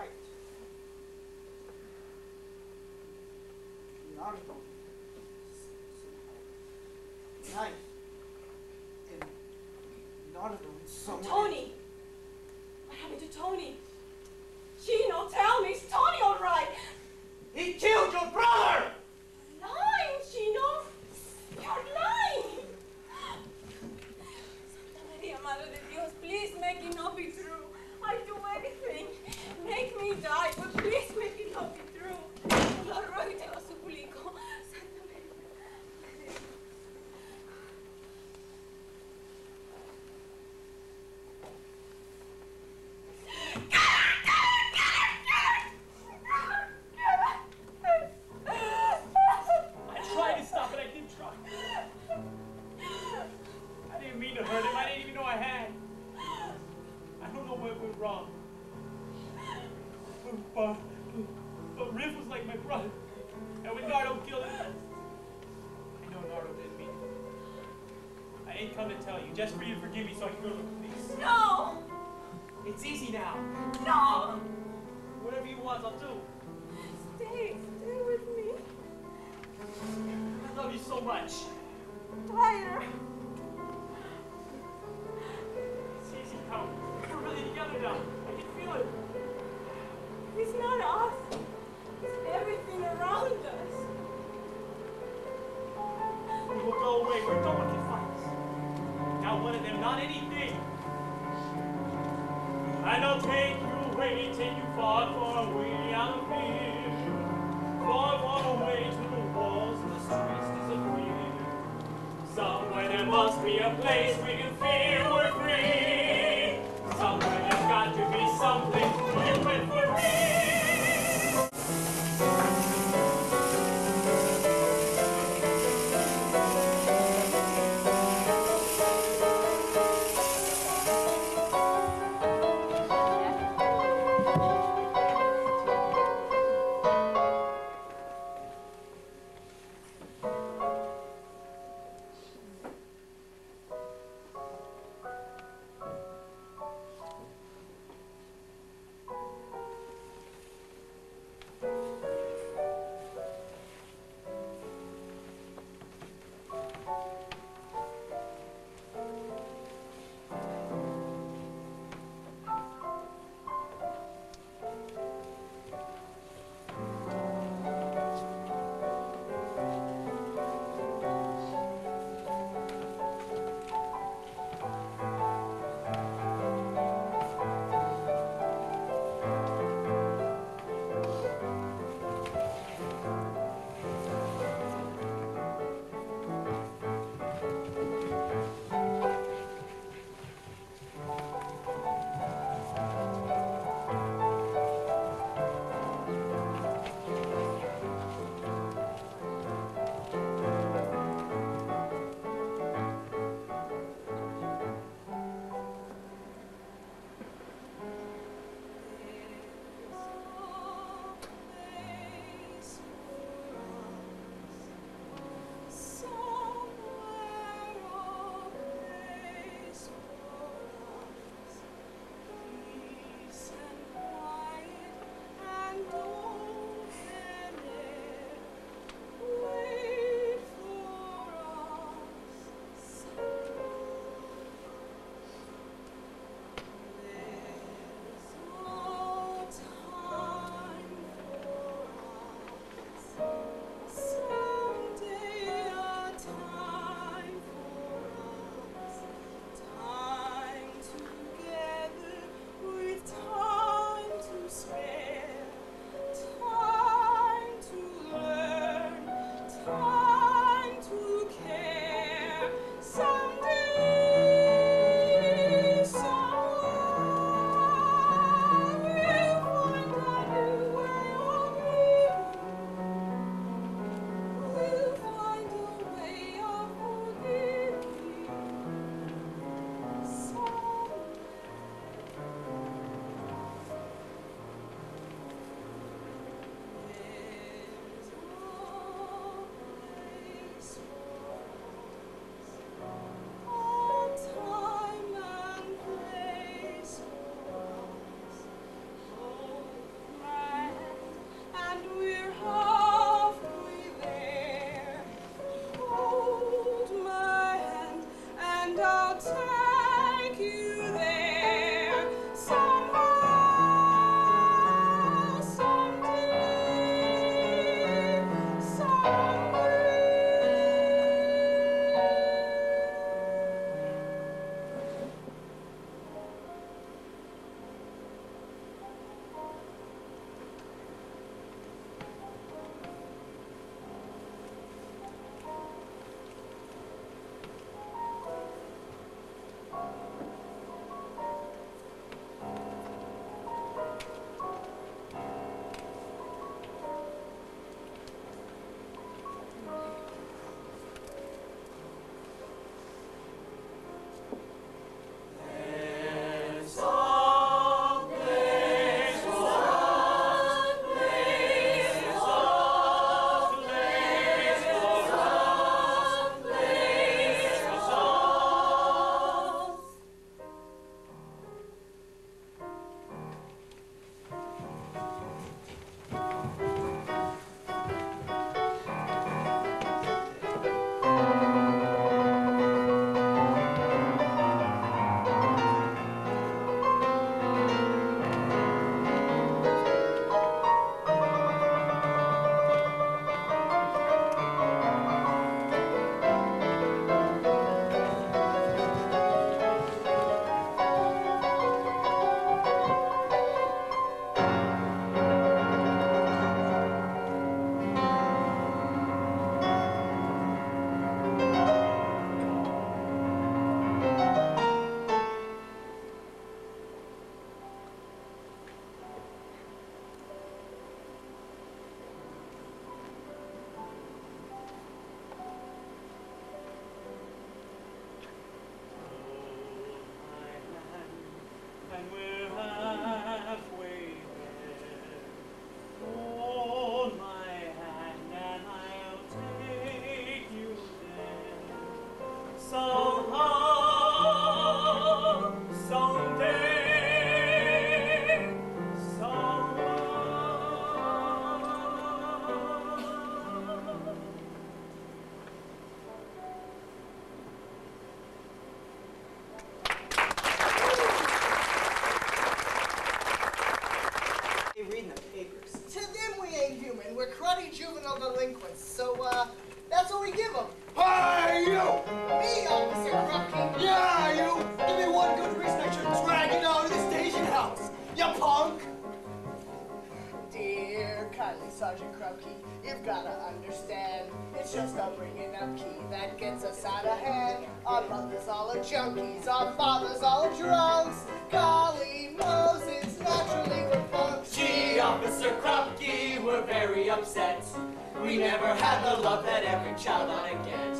sight. Nardo. Nice. And Nardo is somewhere. Tony! What happened to Tony? Chino, tell me, is Tony alright? He killed your brother! like my brother. And we Nardo killed him. I know Nardo didn't mean it. I ain't come to tell you, just for you to forgive me so I can go to the police. No! It's easy now. No! Whatever you want, I'll do. Stay, stay with me. I love you so much. Tyler. It's easy how we're really together now. place we we're cruddy juvenile delinquents, so uh, that's what we give them. Hey, you! Me, Officer Krupke. Yeah, you! Give me one good reason I should drag you down to the station house, you punk! Dear kindly Sergeant Krupke, you've gotta understand, it's just our bringing up key that gets us out of hand. Our mothers all are junkies, our fathers all are drunks. We never had the love that every child ought to get.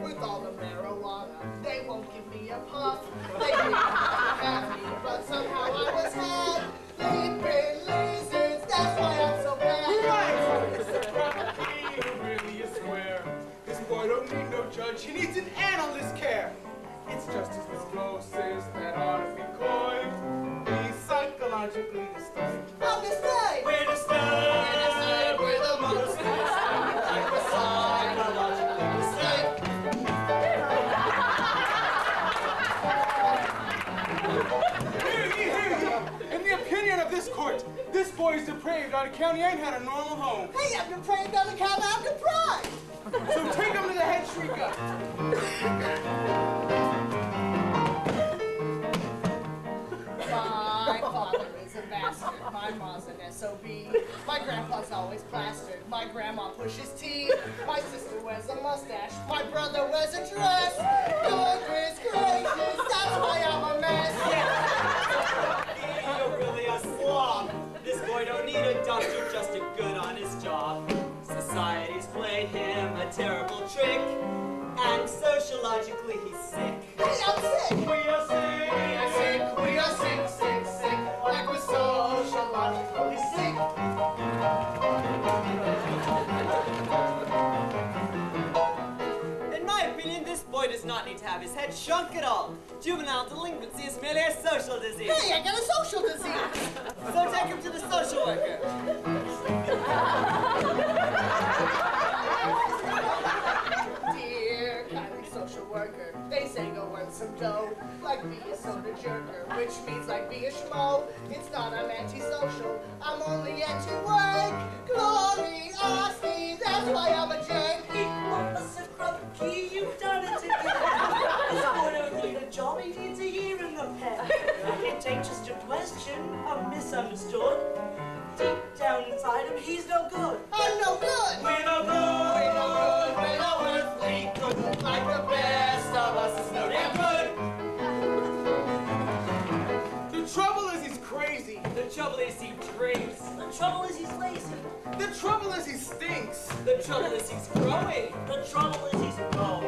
With all the marijuana. They won't give me a puff. They didn't have me, but somehow I was had. Leaping lizards, that's why I'm so bad. He really is square. This boy don't need no judge, he needs an analyst care. It's just his discloses that ought to be coined. He's psychologically disturbed. Court, this boy depraved out of county ain't had a normal home. Hey, I've been praying down the count out of. So take him to the head shrieker. My father is a bastard. My ma's an SOB. My grandpa's always plastered. My grandma pushes teeth. My sister wears a mustache. My brother wears a dress. Goodness gracious, that's why I'm a mess. Need to have his head shrunk at all. Juvenile delinquency is merely a social disease. Hey, I got a social disease. So take him to the social worker. Dear kindly social worker, they say go earn some dough, like be a soda jerker, which means like be a schmo. It's not I'm antisocial, I'm only anti work. Glory, Oski, that's why I'm a jerk. It ain't just a question, I'm misunderstood. Deep down inside him, he's no good. I'm no good. We're no good. We're no good, we're no earthly good. Like the best of us is no damn good. The trouble is he's crazy. The trouble is he drinks. The trouble is he's lazy. The trouble is he stinks. The trouble is he's growing. The trouble is he's wrong.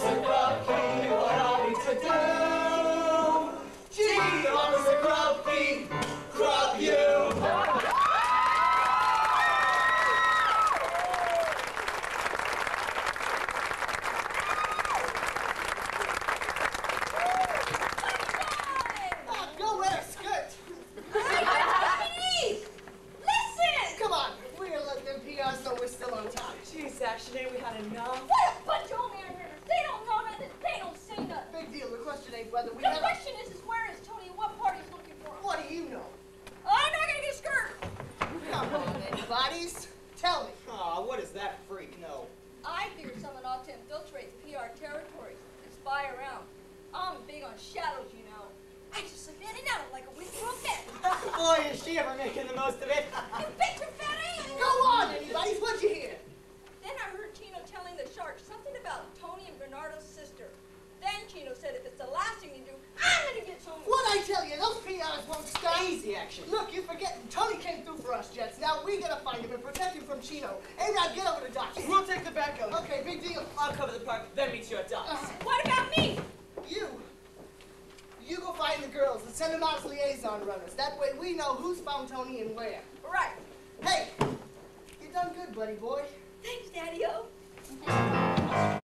Gee, territories and spy around. I'm big on shadows, you know. I just slip in and out like a whisper of pen. Boy, is she ever making the most of it. You bet your fat ass. Go on, anybody's. What'd you hear? Then I heard Chino telling the shark something about Tony and Bernardo's sister. Then Chino said if it's the last thing you do, I'm gonna get Tony. What'd I tell you? Those PRs won't stop. Easy action. Look, you're forgetting. Tony came through for us, Jets. Now we gotta find him and protect him from Chino. Hey, now get over the docks. We'll take the back alley. Okay, big deal. I'll cover the park, then meet you at docks. What uh-huh. about me? You, you go find the girls and send them out as liaison runners. That way we know who's found Tony and where. Right. Hey, you done good, buddy boy. Thanks, Daddy-O.